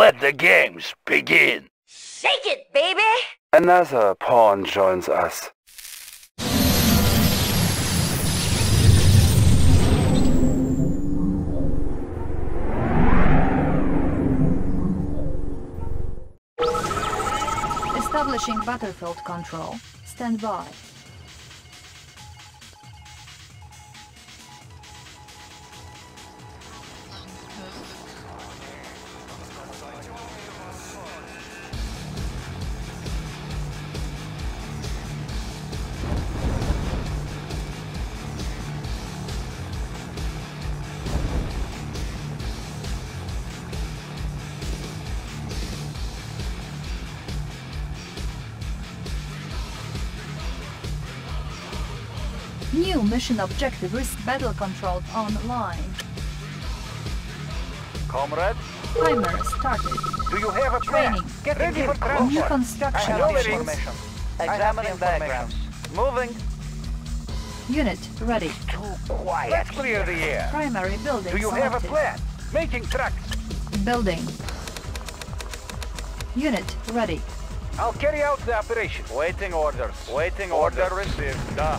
Let the games begin. Shake it, baby! Another pawn joins us. Establishing battlefield control. Stand by. Mission objective risk battle controlled online. Comrade, Timer started. do you have a plan? Training. Get ready for New transport. I construction have the options. information. Examining backgrounds. Moving. Unit ready. Too quiet. Let's clear the air. Primary building Do you have a plan? Making tracks. Building. Unit ready. I'll carry out the operation. Waiting orders. Waiting order received. Da.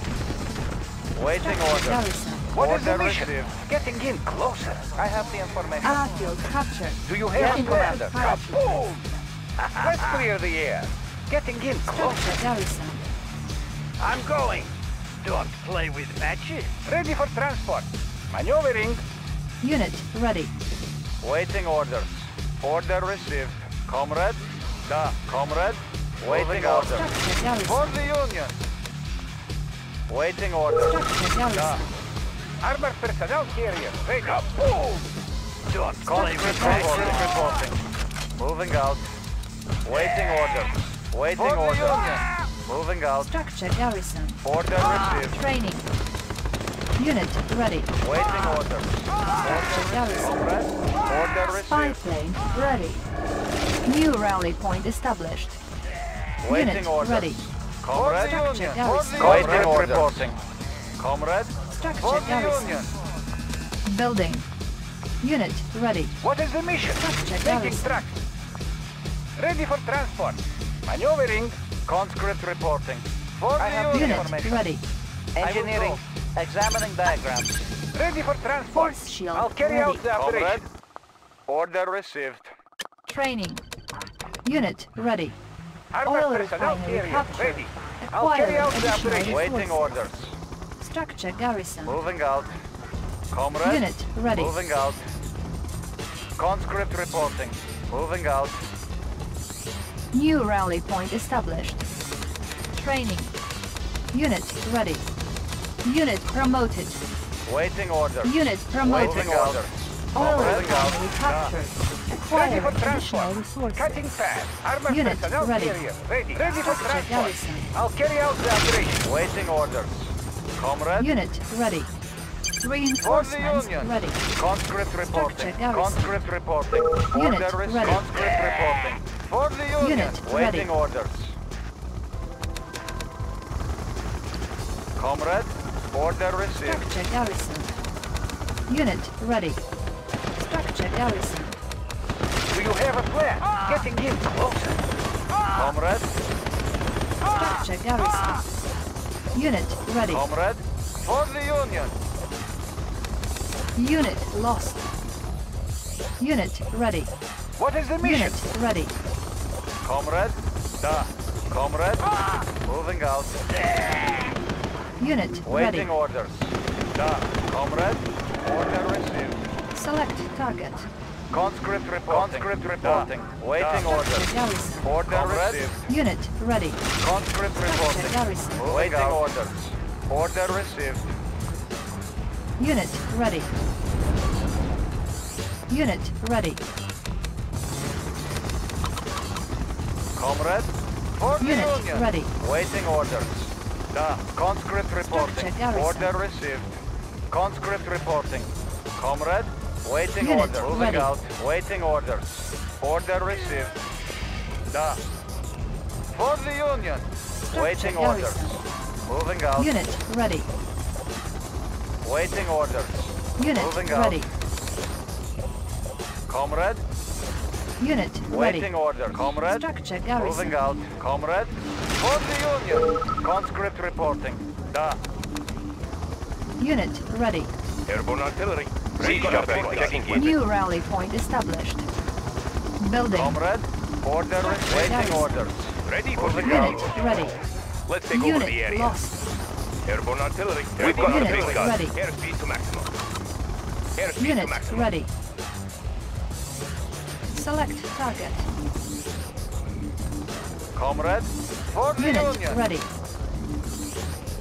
Waiting order. Garrison. What is the Order mission? received. Getting in closer. I have the information. Ah, Airfield captured. Do you hear a Getting plan? ready. Parachute. Kaboom! Let's clear the air. Getting in closer. Garrison. I'm going. Don't play with matches. Ready for transport. Maneuvering. Unit ready. Waiting orders. Order received. Comrade? Da. Comrade? Waiting orders. Structure For the Union. Waiting orders. Structure Armored personnel carrier. Ready. Kaboom! Don't play Reporting. Reporting. Moving out. Waiting orders. Waiting For the orders. Moving out. Structure garrison. Order ah! received. Training. Unit ready. Waiting orders. Structure garrison. Comrade? Order Spy plane ready. New rally point established. Waiting Unit orders. ready. Comrade? Structure garrison. Waiting orders. Reporting. Comrade? Structure garrison. Building. Unit ready. What is the mission? Structure Making garrison. tracks. Ready for transport. Maneuvering. Conscript reporting. For the Unit ready. Engineering. Examining diagrams. Ready for transport. Force shield I'll carry ready. out the operation. Order received. Training. Unit ready. Oil personnel refinery captured. ready. I'll carry Acquiring out the additional operation. Waiting orders. Structure garrison. Moving out. Comrade? Unit ready. Moving out. Conscript reporting. Moving out. New rally point established. Training. Unit ready. Unit promoted. Waiting orders. Unit promoted. Waiting orders. Oil Moving refinery out. captured. Ready Acquiring for additional transport. resources. Cutting fast. Armored Unit personnel ready. ready. Ready for transport. I'll carry out the operation. Waiting orders. Comrade? Unit ready. Reinforcements Union. ready. Conscript reporting. Conscript reporting. Unit Order ready. conscript reporting. For the Union. Unit Waiting ready. orders. Comrade, order received. Structure garrison. Unit ready. Structure garrison. Do you have a plan? Getting in closer. Comrade, Structure garrison. Unit ready. comrade, for the Union. Unit lost. Unit ready. What is the mission? Unit ready. Comrade, da. Comrade, moving out. Unit ready. Waiting orders. Da. Comrade, order received. Select target. Conscript reporting. Conscript reporting. Waiting Structure orders. garrison. Order received. Unit ready. Conscript reporting. garrison. Waiting orders. Order received. Unit ready. Unit ready. Comrade, for the Unit Union. ready. Waiting orders. Da. Conscript reporting. Order received. Conscript reporting. Comrade, waiting Unit orders. Moving out. Waiting orders. Order received. Da. For the Union. Waiting orders. garrison. Moving out. Unit ready. Waiting orders. Unit Moving out. ready. Comrade, Unit ready. Waiting order. Comrade. Structure Moving garrison. out. Comrade. For the Union. Conscript reporting. Da. Unit ready. Airborne artillery. Siege chopper checking in. New rally point established. Building. Comrade. Order. Waiting orders. Ready for the Moving Unit out. ready. Let's take over the area. lost. Airborne artillery. We've We've got got the Unit big guns. ready. Airspeed to maximum. Airspeed Unit to maximum. ready. Select target. Comrade. For the Unit Union. ready.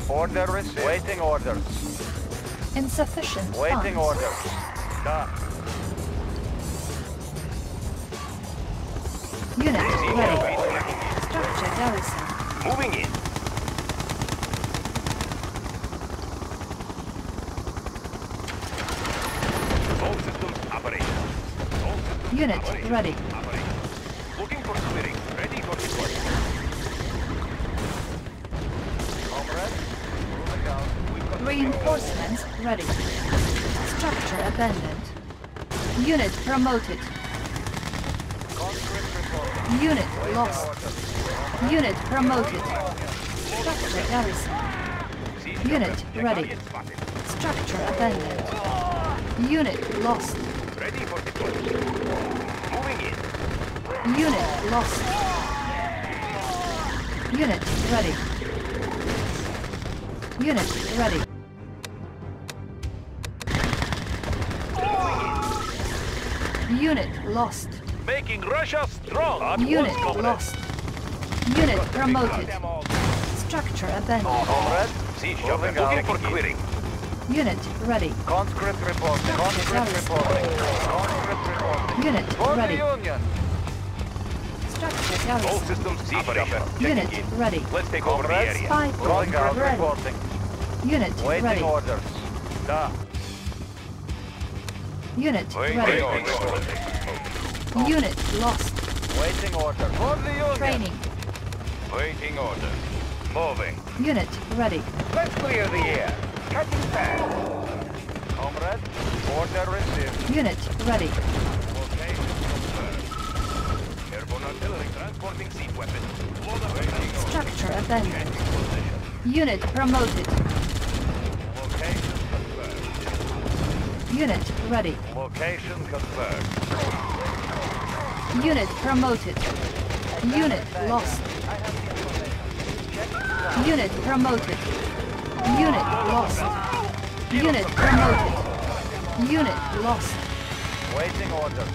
Order received. Waiting orders. Insufficient Waiting funds. orders. Da. Unit ready. airspeed to maximum. Structure garrison. Moving in. All systems operational. All systems Unit operational. ready. Operational. Looking for clearing. Ready for deployment. Comrade. Moving out. We've got the big guns. Reinforcements ready. Structure abandoned. Unit promoted. Unit lost. Unit promoted. Structure garrison. Unit ready. Structure abandoned. Unit lost. Ready for. Moving in. Unit lost. Unit ready. Unit ready. Unit lost. Making Russia strong. At Unit lost. Unit Got the big promoted. guns. Them all. Structure abandoned. Comrade. Siege Moving chopper. Looking for clearing. Unit ready. Conscript reporting. Conscript garrison. reporting. Conscript reporting. Unit For the ready. Union. Structure All systems Siege operational. chopper. Unit in. ready. Let's take over the area. Spy Moving out. Reporting. Unit Waiting ready. orders. Da. Unit ready. Unit lost. Waiting order. For the. Training. Waiting order. Moving. Unit ready. Let's clear the air. Cutting fast. Comrade. Order received. Unit ready. Location confirmed. Airborne artillery transporting siege weapons. Load up waiting order. Structure abandoned. Unit promoted. Location confirmed. Unit ready. Location confirmed. Unit promoted. Unit lost. Unit promoted. Unit lost. Unit promoted. Unit lost. Waiting order.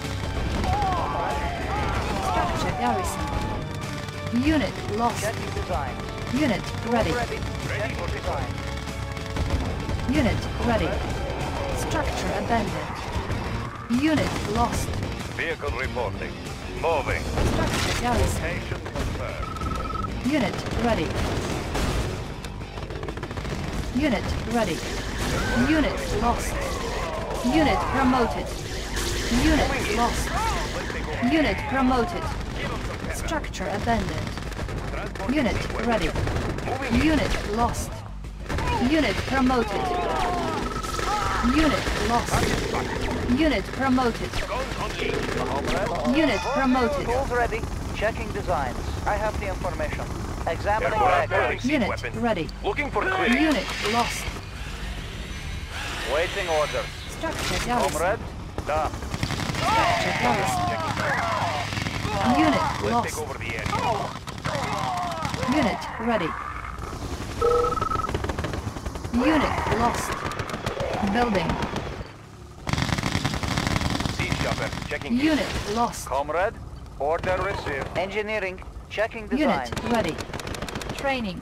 Structure garrison. Unit lost. Unit ready. Ready. Ready. Unit ready. Structure abandoned. Unit lost. Vehicle reporting. Moving. Structure garrison. Location confirmed. Unit ready. Unit ready. Unit lost. Unit promoted. Unit lost. Unit promoted. Structure abandoned. Unit ready. Unit lost. Unit promoted. Unit lost. Unit promoted. Unit promoted. Tools ready. Checking designs. I have the information. Examining Airborne artillery background. siege Unit weapon. ready. Looking for clearing. Unit lost. Waiting orders. Structure garrison. Comrade. Da. Structure garrison. Unit Let's take over the area. Unit ready. Unit lost. Building. Siege chopper. Checking. Unit lost. Comrade. Order received. Engineering. Checking designs. Unit ready. Training.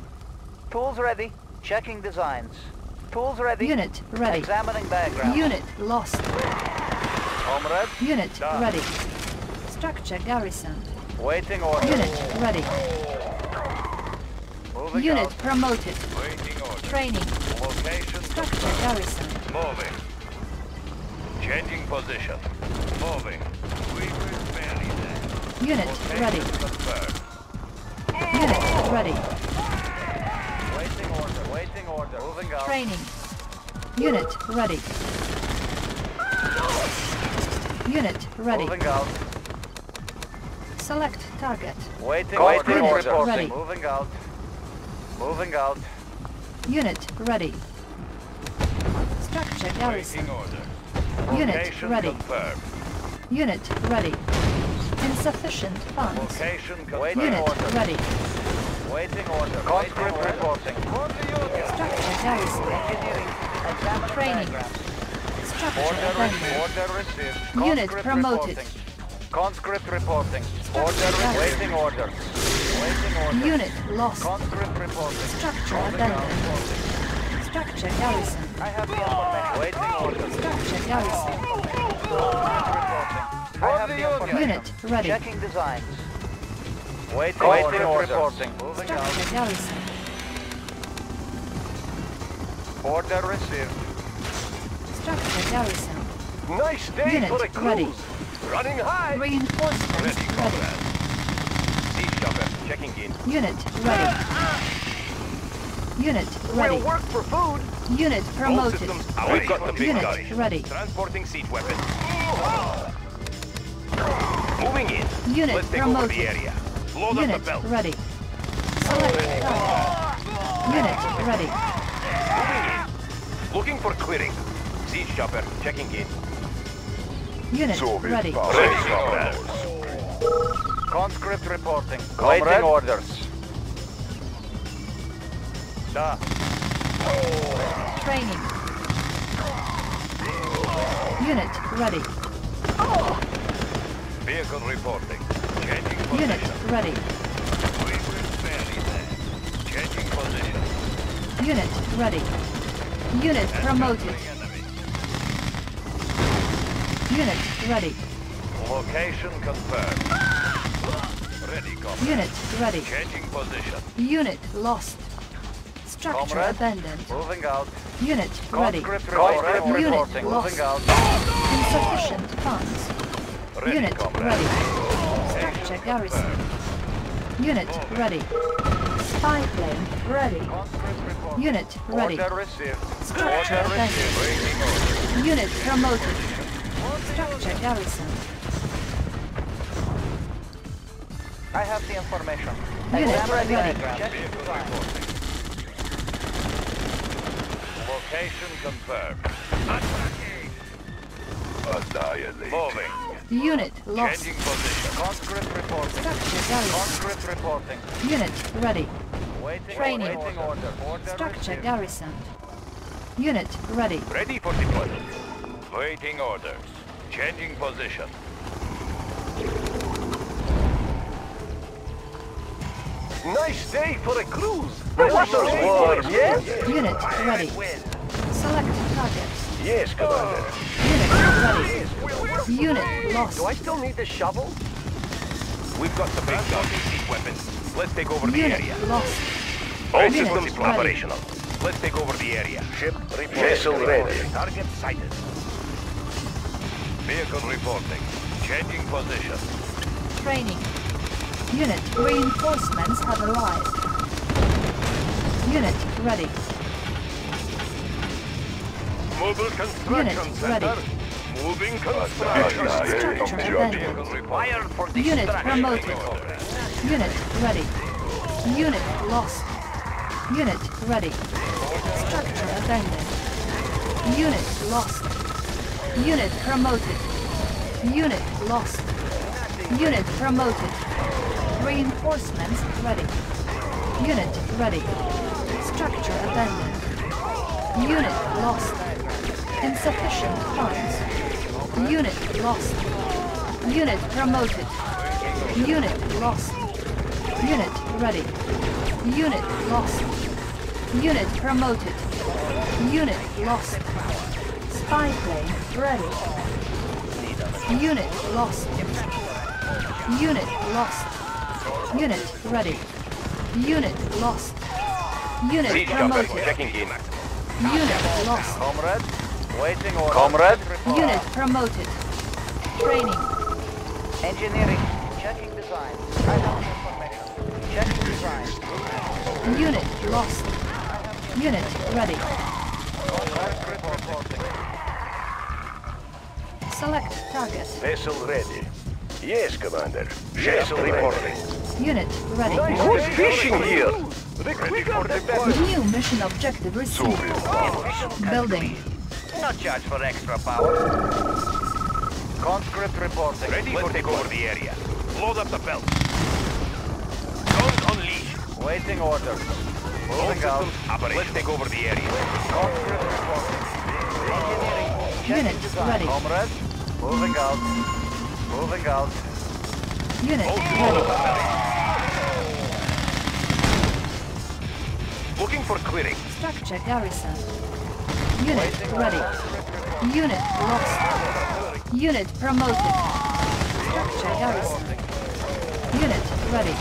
Tools ready. Checking designs. Tools ready. Unit ready. Examining background. Unit lost. Comrade. Unit Done. ready. Structure garrison. Waiting order. Unit ready. Moving Unit out. promoted. Waiting order. Training. Location Structure garrison. Moving. Changing position. Moving. We will bury them. Unit Location ready. confirmed. Unit ready. Waiting order. Waiting order. Moving out. Training. Unit ready. Unit ready. Moving out. Select target. Waiting, Unit waiting order. ready. Moving out. Moving out. Unit ready. Structure Waiting order. Unit Location ready. confirmed. Unit ready. Insufficient funds. Location confirmed. Unit order. ready. Waiting order. Conscript reporting. Structure garrison. Engineering. Training. Structure Order, abandoned. order received. Unit promoted. reporting. Conscript reporting. Structure Order, waiting order. Waiting order. Unit lost. Conscript reporting. Structure abandoned. Structure garrison. I have the information. Waiting order. Structure garrison. Reporting. I have the information. Unit ready. Checking designs. Waiting, waiting order. Reporting. Moving out. Structure garrison. Order received. Structure garrison. Nice day Unit for a cruise. ready. Running high. Reinforcements Ready, ready. Siege chopper checking in. Unit ready. Ah, ah. Unit ready. We'll work for food. Unit All promoted. systems. We've got the big Unit guy. ready. Transporting siege weapon. Moving in. Unit Let's take over promoted. the area. Load up Unit the belt. ready. Select target. Unit ready. Moving in. Looking for clearing. Siege chopper checking in. Unit ready. Ready, comrade. Conscript reporting. Comrade. Waiting orders. Da. Training. Unit ready. Vehicle reporting. Changing Unit ready. We will barely there. Changing position. Unit ready. Unit promoted. Unit ready. Location confirmed. Ready. Unit ready. Changing position. Unit lost. Structure Comrade. abandoned. Moving out. Unit ready. Conscript. Unit reporting. lost. Moving out. Insufficient funds. Ready, Unit comrade. ready. Structure garrison. Unit Moving. ready. Spy plane ready. Unit ready. Order received. Structure Order abandoned. received. Unit promoted. Structure garrison. I have the information. Unit Examine ready. diagram. Checking Vehicle design. reporting. Location confirmed. Annihilate. Moving. Unit lost. Changing position. Conscript reporting. Structure garrison. Conscript reporting. Unit ready. Waiting, Training. waiting order. Order Structure received. garrison. Unit ready. Ready for deployment. Waiting orders. Changing position. Nice day for a cruise. Water's warm, yes? Unit ready. Select targets. Yes, Commander. Unit ready. Unit lost. Do I still need the shovel? We've got the big gun. Siege weapons. Let's take over the Unit area. lost. All Unit systems ready. operational. Let's take over the area. Ship reporting. Vessel ready. Target sighted. Vehicle reporting. Changing position. Training. Unit reinforcements have arrived. Unit ready. Mobile construction Unit center. ready. Moving construction. Structure abandoned. For Unit promoted. Unit ready. Unit lost. Unit ready. Structure abandoned. Unit lost. Unit promoted. Unit lost. Unit promoted. Reinforcements ready. Unit ready. Structure abandoned. Unit lost. Insufficient funds. Unit lost. Unit promoted. Unit lost. Unit ready. Unit lost. Unit promoted. Unit lost. Spy plane ready. Unit lost. Unit lost. Unit ready. Unit lost. Unit Siege chopper promoted. checking in. Unit lost. Comrade. Waiting order. Comrade. Unit promoted. Training. Engineering. Checking design. I have information. Checking design. Unit lost. Unit ready. Select target. Vessel ready. Yes, Commander. Vessel reporting. Unit ready. Who's fishing here? Ready for deployment. New mission objective received. Building. No charge for extra power. Conscript reporting. Ready for take over the area. Load up the belt. Guns unleashed. Waiting orders. All Moving out. systems operate. Let's take over the area. Conscript reporting. Engineering. Unit ready. Comrades, moving out. Moving out. Unit ready. Looking for clearing. Structure garrison. Unit ready. Unit lost. Unit promoted. Structure garrison. Unit ready.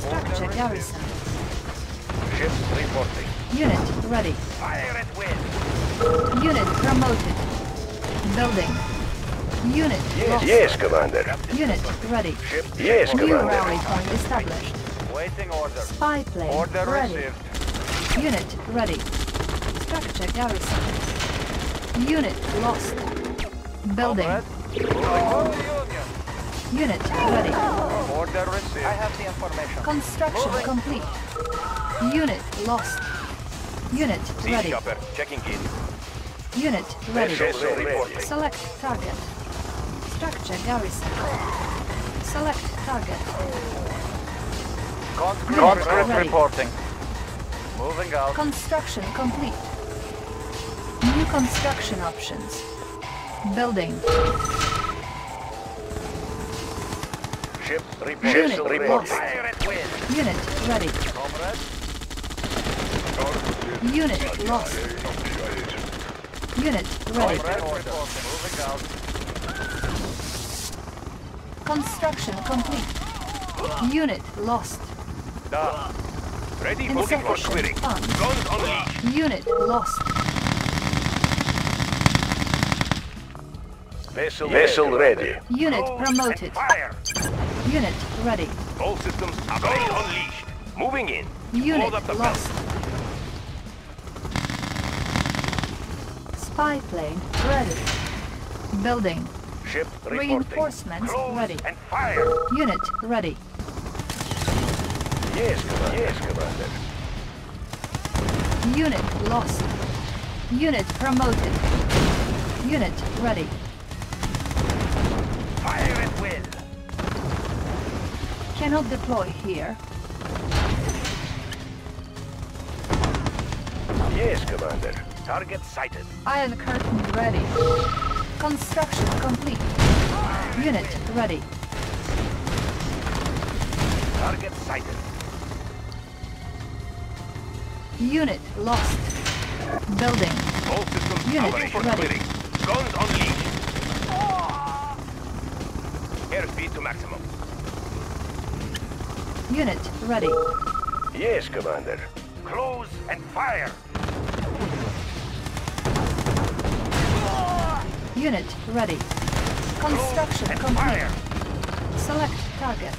Structure garrison. Ships reporting. Unit ready. Fire at will. Unit promoted. Building. Unit lost. Yes, Commander. Unit ready. Ship. Yes, New Commander. rally point established. Waiting orders. Spy plane Order ready. received. Unit ready. Structure garrison. Unit lost. Building. Comrades, moving out. Union. Unit ready. Order received. I have the information. Construction Moving. complete. Unit lost. Unit ready. chopper checking in. Unit ready. Vessel. Select target. Structure garrison. Select target. Conscript, Unit Conscript ready. reporting. Moving out. Construction complete. New construction options. Building. Ship Unit lost. reporting. Fire at will. Unit ready. Comrades, Unit lost. Unit ready. comrades reporting. Moving out. Construction complete. Unit lost. Da. Ready for looking for Insufficient clearing. funds. Guns unleashed. Unit lost. Vessel, Vessel ready. Unit Close promoted. Fire. Unit ready. All systems operate unleashed. Moving in. Unit Load up the lost. belt. Spy plane ready. Building. Ship reporting. Reinforcements Close ready. and fire. Unit ready. Yes, Commander. Yes, Commander. Unit lost. Unit promoted. Unit ready. Fire at will. Cannot deploy here. Yes, Commander. Target sighted. Iron curtain ready. Construction complete. Unit ready. Target sighted. Unit lost. Building. All systems Unit ready. clearing. Guns unleashed. Airspeed to maximum. Unit ready. Yes, Commander. Close and fire. Unit ready. Construction complete. Select target.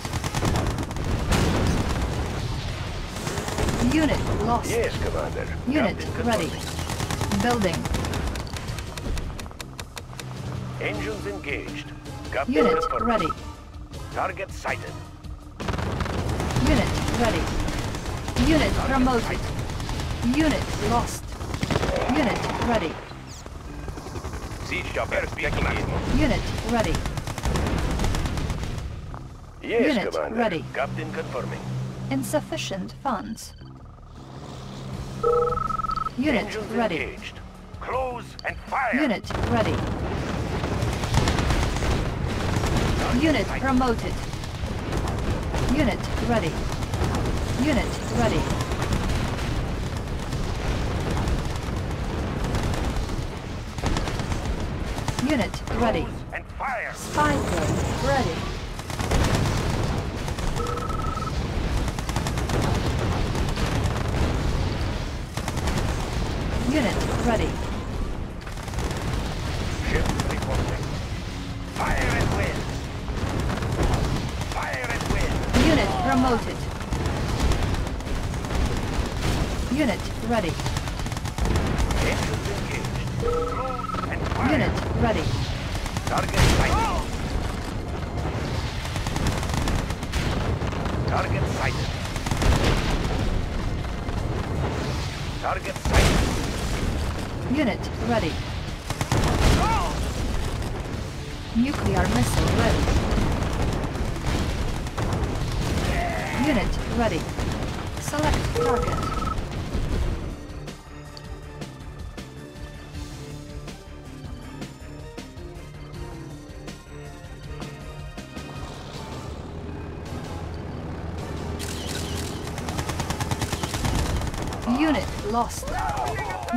Unit lost. Yes, Commander. Unit Captain ready. confirming. Building. Engines engaged. Captain Unit confirming. ready. Target sighted. Unit ready. Unit promoted. Unit lost. Unit ready. Siege chopper checking maximum. Unit ready. Yes, Unit Commander. ready. Captain confirming. Insufficient funds. Unit Engines ready. engaged. Close and fire. Unit ready. Unit promoted. Unit ready. Unit ready. Unit ready. And fire. Spy plane ready. Unit ready. Ready. Target sighted. Target sighted. Target sighted. Unit ready. Nuclear missile ready. Unit ready. Select target. Lost.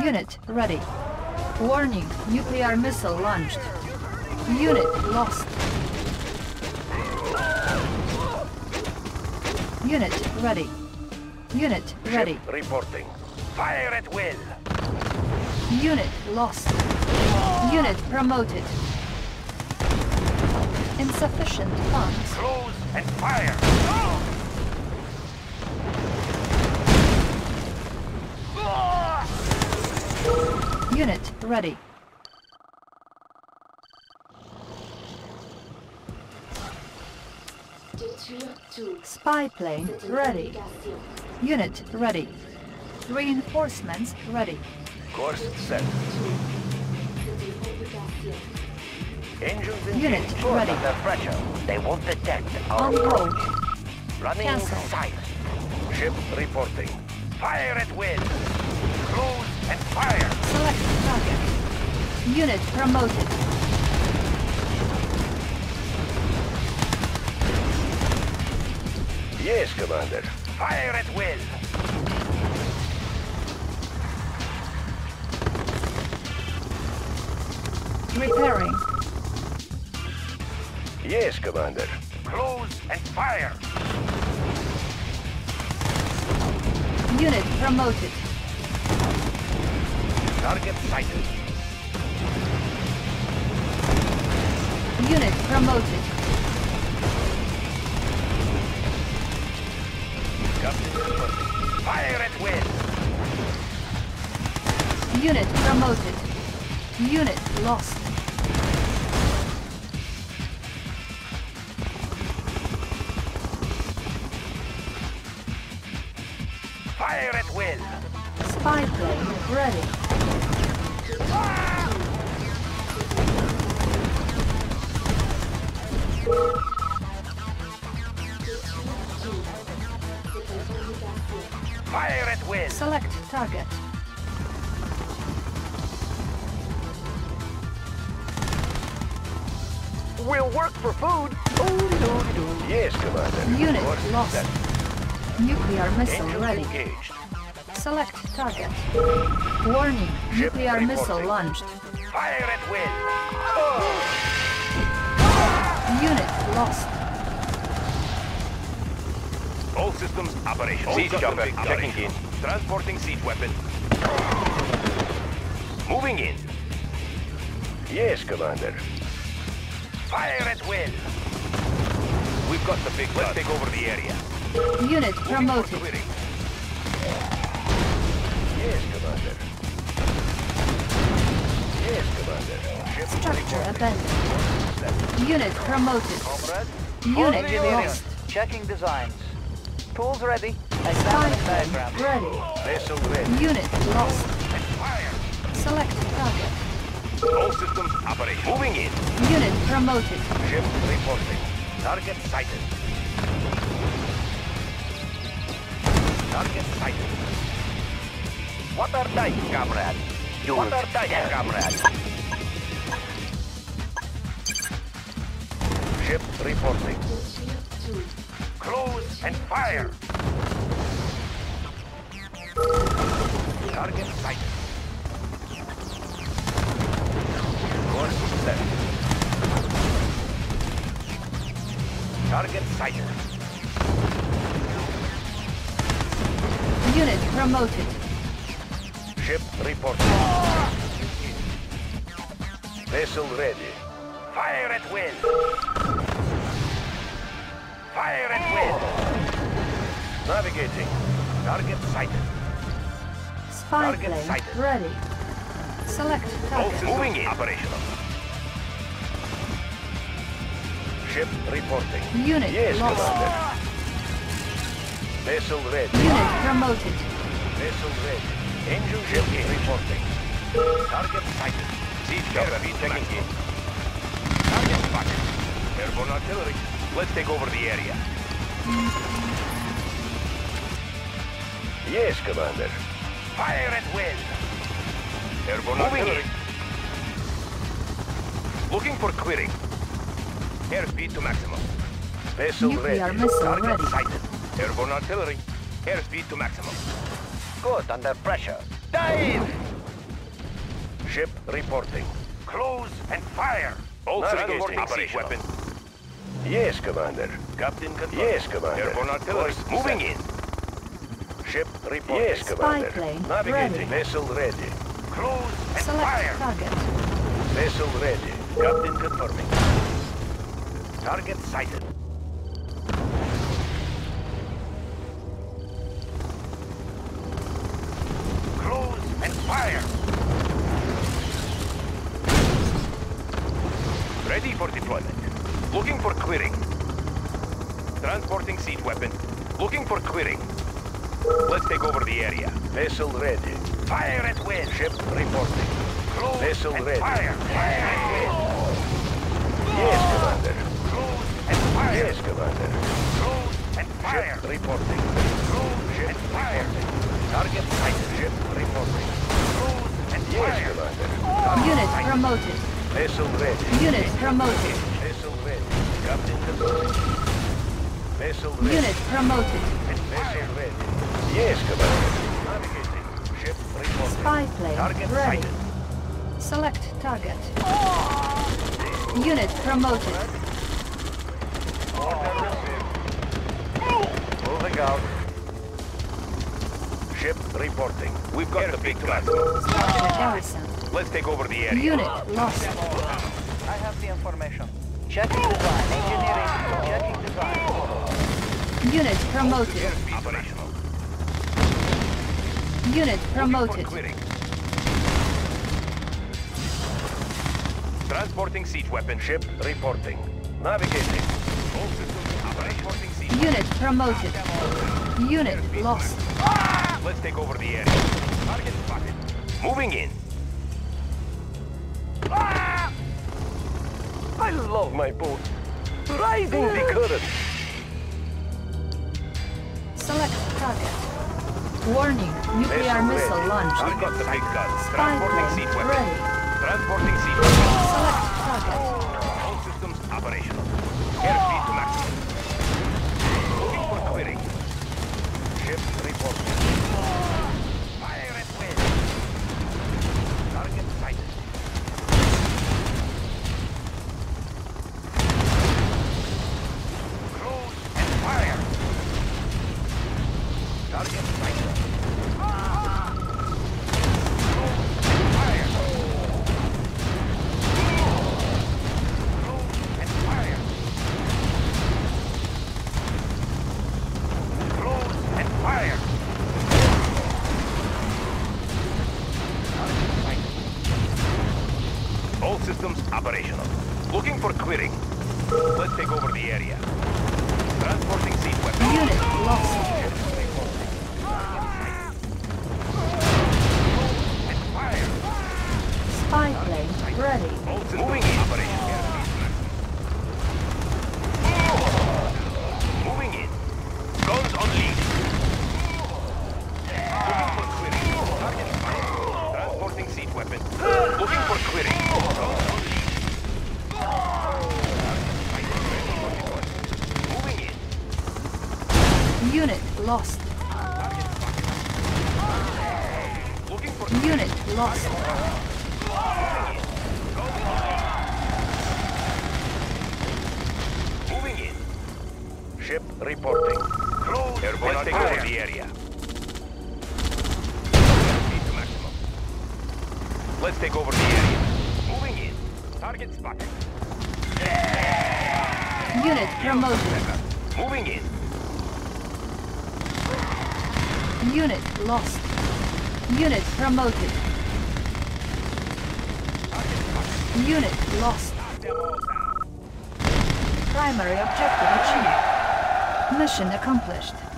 Unit ready. Warning, nuclear missile launched. Unit lost. Unit ready. Unit ready. Ship reporting. Fire at will. Unit lost. Unit promoted. Insufficient funds. Close and fire. Unit ready. Spy plane ready. Unit ready. Reinforcements ready. Course set. Engines Unit ready. Under pressure. They won't detect our On hold. running Cancel. silent. Ship reporting. Fire at will. Close and fire. Select target. Unit promoted. Yes, Commander. Fire at will. Repairing. Yes, Commander. Close and fire. Unit promoted. Target sighted. Unit promoted. Captain reporting. Fire at will. Unit promoted. Unit lost. Fire at will. Spy plane ready. Fire at will. Select target. We'll work for food. Yes, Commander. Unit Course lost. set. Nuclear missile Engines ready. engaged. Select target. Warning, Ship nuclear missile launched. Fire at will. Unit lost. Systems operational. Siege All chopper, checking operational. Transporting siege weapon. Moving in. Yes, Commander. Fire at will. We've got the big gun. Let's take over the area. Unit Moving for promoted. Yes, Commander. Yes, Commander. Structure reporting. abandoned. Unit promoted. Comrade. Unit Engineering. lost. Checking designs. Tools ready. Spy Examining plane ready. Vessel ready. Unit lost. Select target. All systems operational. Moving in. Unit promoted. Ship reporting. Target sighted. Target sighted. What are dice, comrade? what are dice, comrade? Ship reporting. Close and fire. Target sighted. Course set. Target sighted. Unit promoted. Ship reporting. Vessel ready. Fire at will. Fire at will. Navigating. Target sighted. Spy Target plane sighted. ready. Select All target. Moving in. operational. Ship reporting. Unit Yes, lost. Commander. Vessel ready. Unit promoted. Vessel ready. Engine ship reporting. Target sighted. Siege chopper checking in. Target spotted. Airborne artillery. Let's take over the area. Yes, Commander. Fire at will. Airborne Moving artillery. Looking for clearing. Airspeed to maximum. Vessel Nuclear ready. missile Target ready. sighted. Airborne artillery. Airspeed to maximum. Good under pressure. Dive! Ship reporting. Close and fire. All Navigating. transporting Operational. weapon. Yes, Commander. Captain confirmed. Yes, Commander. Airborne artillery. Course Moving set. in. Ship reporting. Yes, Spy Commander. plane Navigating. ready. Vessel ready. Close and Select fire. target. Vessel ready. Captain confirming. Target sighted. For clearing. Let's take over the area. Vessel ready. Fire at will. Ship reporting. Close Vessel and ready. Fire. Fire at will. Yes, Commander. Close and fire. Yes, Commander. Close and fire. Ship reporting. Close and fire. Target sighted. Ship reporting. Close and yes, fire. Commander. Target Unit sighted. promoted. Vessel ready. Unit promoted. Vessel ready. Captain confirmed. Vessel ready. Unit promoted. Vessel ready. Yes, Commander. Navigating. Ship reporting. Spy plane Target ready. sighted. Select target. Unit promoted. Moving out. Ship reporting. We've got the big guns. Structure. Let's take over the area. Unit lost. I have the information. Checking design. Engineering. Checking design. Unit promoted. Operational. Unit promoted. Transporting siege weapon. Ship reporting. Navigating. All systems operating. siege. Unit promoted. Unit lost. Let's take over the area. Target spotted. Moving in. Ah! I love my boat. Riding the current. Select target. Warning. Nuclear Vessel missile ready. launched. We've got the big guns. Transporting plane siege weapon. ready. Transporting siege weapon. Select target. Reporting. Close Airborne and take over the area. Speed to maximum. Let's take over the area. Moving in. Target spotted. Unit promoted. Moving in. Unit lost. Unit promoted. Unit lost. Primary objective achieved. Mission accomplished.